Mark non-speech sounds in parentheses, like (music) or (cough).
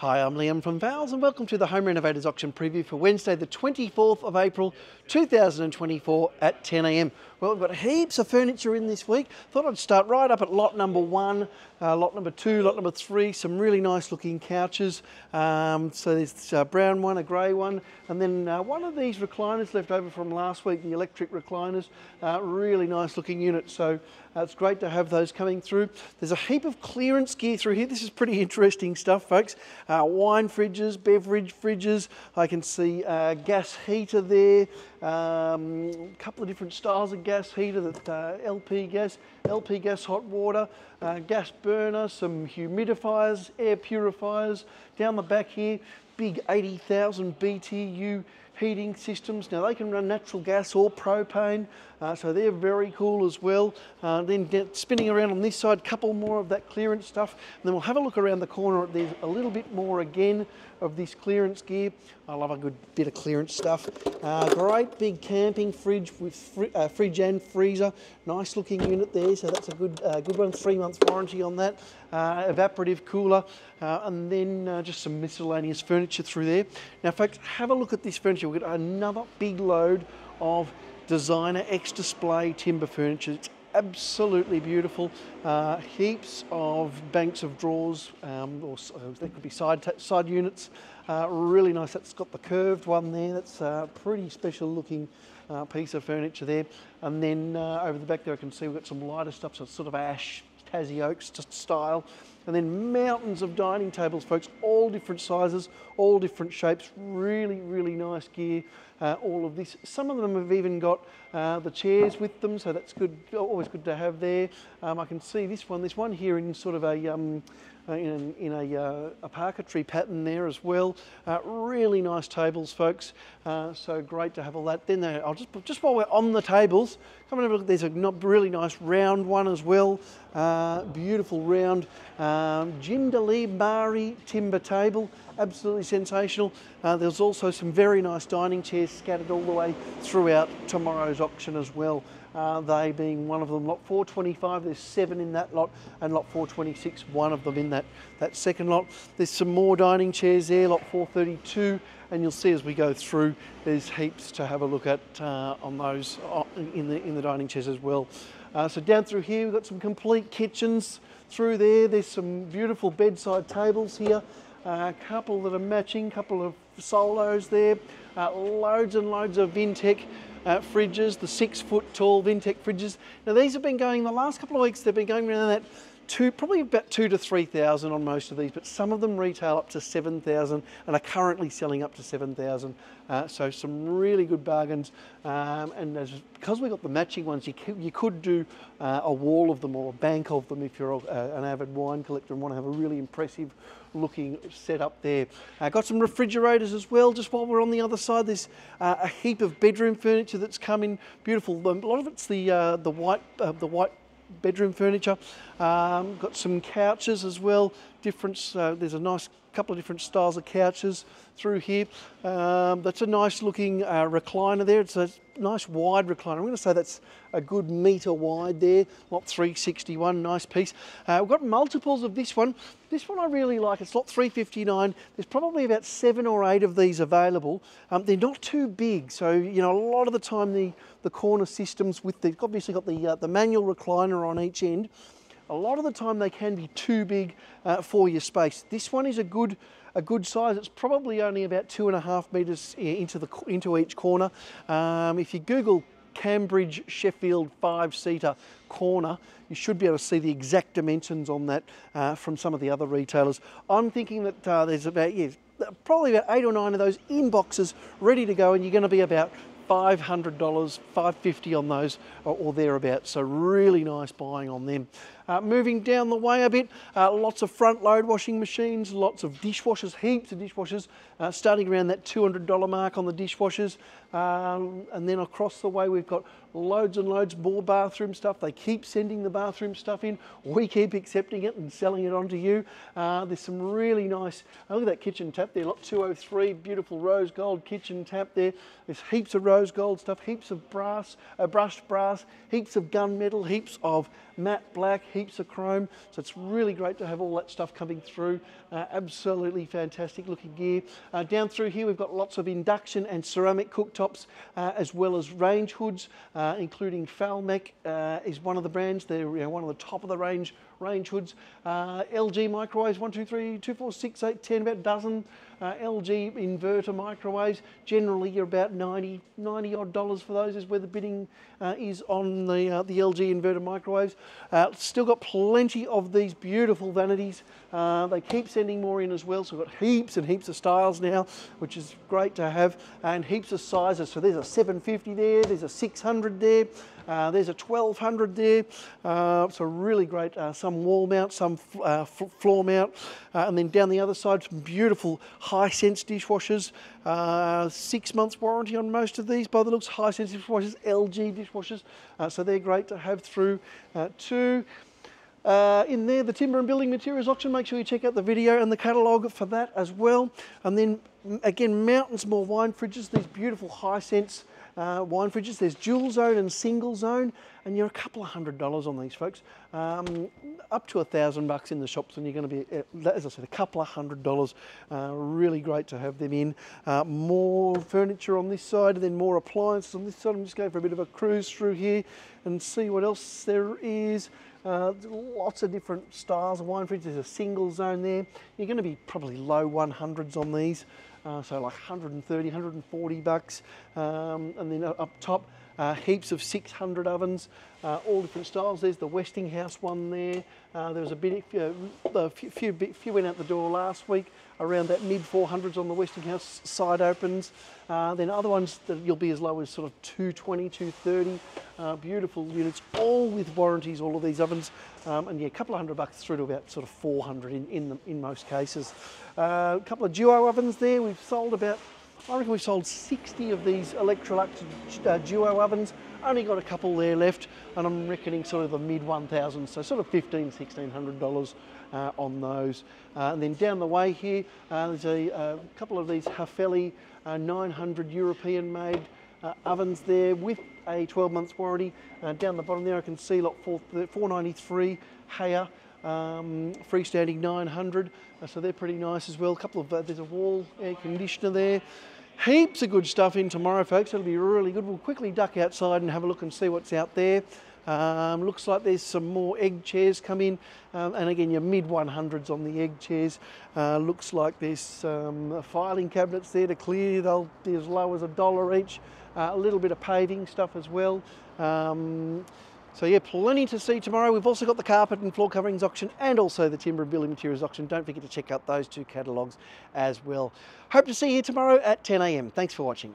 Hi, I'm Liam from Fowles and welcome to the Home Renovators Auction Preview for Wednesday the 24th of April 2024 at 10am. Well, we've got heaps of furniture in this week. Thought I'd start right up at lot number one, uh, lot number two, lot number three, some really nice looking couches. Um, so there's a brown one, a grey one, and then uh, one of these recliners left over from last week, the electric recliners. Uh, really nice looking unit. So uh, it's great to have those coming through. There's a heap of clearance gear through here. This is pretty (laughs) interesting stuff, folks. Uh, wine fridges, beverage fridges. I can see gas heater there. Um, a couple of different styles of gas heater, that uh, LP gas, LP gas hot water, uh, gas burner, some humidifiers, air purifiers. Down the back here, big 80,000 BTU heating systems. Now they can run natural gas or propane, uh, so they're very cool as well. Uh, then spinning around on this side, couple more of that clearance stuff. And then we'll have a look around the corner. There's a little bit more again of this clearance gear. I love a good bit of clearance stuff. Uh, great big camping fridge with fr uh, fridge and freezer. Nice looking unit there, so that's a good uh, good one. Three warranty on that. Uh, evaporative cooler, uh, and then uh, just some miscellaneous furniture through there. Now, folks, have a look at this furniture. We've got another big load of designer X display timber furniture. It's absolutely beautiful. Uh, heaps of banks of drawers, um, or uh, there could be side side units. Uh, really nice. That's got the curved one there. That's a pretty special looking uh, piece of furniture there. And then uh, over the back there, I can see we've got some lighter stuff, so it's sort of ash, Tassie oaks style. And then mountains of dining tables, folks, all different sizes, all different shapes, really, really nice gear, uh, all of this. Some of them have even got uh, the chairs with them, so that's good, always good to have there. Um, I can see this one, this one here in sort of a, um, uh, in, in a, uh, a parquetry pattern there as well. Uh, really nice tables, folks. Uh, so great to have all that. Then I'll just just while we're on the tables, come and have a look. There's a really nice round one as well. Beautiful round um, Jindalee Bari timber table, absolutely sensational. There's also some very nice dining chairs scattered all the way throughout tomorrow's auction as well uh, they being one of them. Lot 425, there's seven in that lot, and lot 426, one of them in that, that second lot. There's some more dining chairs there, lot 432, and you'll see as we go through, there's heaps to have a look at uh, on those uh, in the, in the dining chairs as well. Uh, so down through here, we've got some complete kitchens through there. There's some beautiful bedside tables here. Uh, a couple that are matching, couple of solos there. Uh, loads and loads of Vintec uh, fridges, the six foot tall Vintec fridges. Now these have been going, the last couple of weeks, they've been going around that two, probably about two to 3,000 on most of these, but some of them retail up to 7,000 and are currently selling up to 7,000. Uh, so some really good bargains. Um, and because we've got the matching ones, you, you could do uh, a wall of them or a bank of them if you're a, uh, an avid wine collector and want to have a really impressive looking setup there. Uh, got some refrigerators as well, just while we're on the other side. There's uh, a heap of bedroom furniture that's come in beautiful. A lot of it's the, uh, the white, uh, the white bedroom furniture. Um, got some couches as well. Different. Uh, there's a nice couple of different styles of couches through here. Um, that's a nice looking uh, recliner there. It's a nice wide recliner. I'm going to say that's a good metre wide there. Lot 361, nice piece. Uh, we've got multiples of this one. This one I really like. It's lot 359. There's probably about seven or eight of these available. Um, they're not too big, so you know a lot of the time the the corner systems with the obviously got the uh, the manual recliner on each end a lot of the time they can be too big uh, for your space. This one is a good a good size. It's probably only about two and a half metres into the into each corner. Um, if you Google Cambridge Sheffield five-seater corner, you should be able to see the exact dimensions on that uh, from some of the other retailers. I'm thinking that uh, there's about yeah, probably about eight or nine of those in boxes ready to go, and you're going to be about $500, 550 on those or, or thereabouts. So really nice buying on them. Uh, moving down the way a bit, uh, lots of front load washing machines, lots of dishwashers, heaps of dishwashers, uh, starting around that $200 mark on the dishwashers. Um, and then across the way we've got loads and loads more bathroom stuff. They keep sending the bathroom stuff in. We keep accepting it and selling it on to you. Uh, there's some really nice, oh, look at that kitchen tap there, lot 203, beautiful rose gold kitchen tap there. There's heaps of rose gold stuff, heaps of brass, uh, brushed brass, heaps of gunmetal, heaps of matte black, heaps of chrome. So it's really great to have all that stuff coming through. Uh, absolutely fantastic looking gear. Uh, down through here, we've got lots of induction and ceramic cooktops, uh, as well as range hoods, uh, including Falmec uh, is one of the brands. They're you know, one of the top of the range range hoods. Uh, LG microwaves, one, two, three, two, four, six, eight, ten, about a dozen. Uh, LG inverter microwaves, generally you're about 90, 90 odd dollars for those is where the bidding uh, is on the, uh, the LG inverter microwaves. Uh, still got plenty of these beautiful vanities. Uh, they keep sending more in as well, so we've got heaps and heaps of styles now, which is great to have, and heaps of sizes. So there's a 750 there, there's a 600 there, there's a 1200 there, so really great. Uh, some wall mount, some uh, floor mount, uh, and then down the other side, some beautiful Hisense dishwashers. Uh, six months warranty on most of these by the looks. Hisense dishwashers, LG dishwashers, so they're great to have through too. Uh, in there, the timber and building materials auction, make sure you check out the video and the catalogue for that as well. And then again, Mountains More wine fridges, these beautiful Hisense uh, wine fridges. There's dual zone and single zone, and you're a couple of hundred dollars on these, folks. Um, up to a thousand bucks in the shops, and you're going to be, uh, as I said, a couple of hundred dollars. Uh, really great to have them in. Uh, more furniture on this side, and then more appliances on this side. I'm just going for a bit of a cruise through here and see what else there is. Uh, lots of different styles of wine fridges. There's a single zone there. You're going to be probably low 100s on these uh, so like 130, 140 bucks. Um, and then up top, uh, heaps of 600 ovens, uh, all different styles. There's the Westinghouse one there. Uh, there was a bit, uh, a few, few, few, went out the door last week around that mid 400s on the Westinghouse side opens. Uh, then other ones that you'll be as low as sort of 220, 230. Uh, beautiful units, all with warranties, all of these ovens. Um, and yeah, a couple of hundred bucks through to about sort of 400 in, in, the, in most cases. Uh, a couple of duo ovens there. We've sold about I reckon we've sold 60 of these Electrolux uh, Duo ovens. Only got a couple there left, and I'm reckoning sort of the mid 1000s, so sort of 15, 1600 dollars uh, on those. Uh, and then down the way here, uh, there's a, uh, couple of these Hafele uh, 900 European made ovens there with a 12 month warranty. down the bottom there, I can see lot 4, 493 Haier um, freestanding 900, uh, so they're pretty nice as well. A couple of, uh, there's a wall air conditioner there. Heaps of good stuff in tomorrow, folks. It'll be really good. We'll quickly duck outside and have a look and see what's out there. Um, looks like there's some more egg chairs come in, um, and again your mid 100s on the egg chairs. Uh, looks like there's um, filing cabinets there to clear. They'll be as low as a dollar each. Uh, a little bit of paving stuff as well. So yeah, plenty to see tomorrow. We've also got the carpet and floor coverings auction and also the timber and building materials auction. Don't forget to check out those two catalogues as well. Hope to see you tomorrow at 10am. Thanks for watching.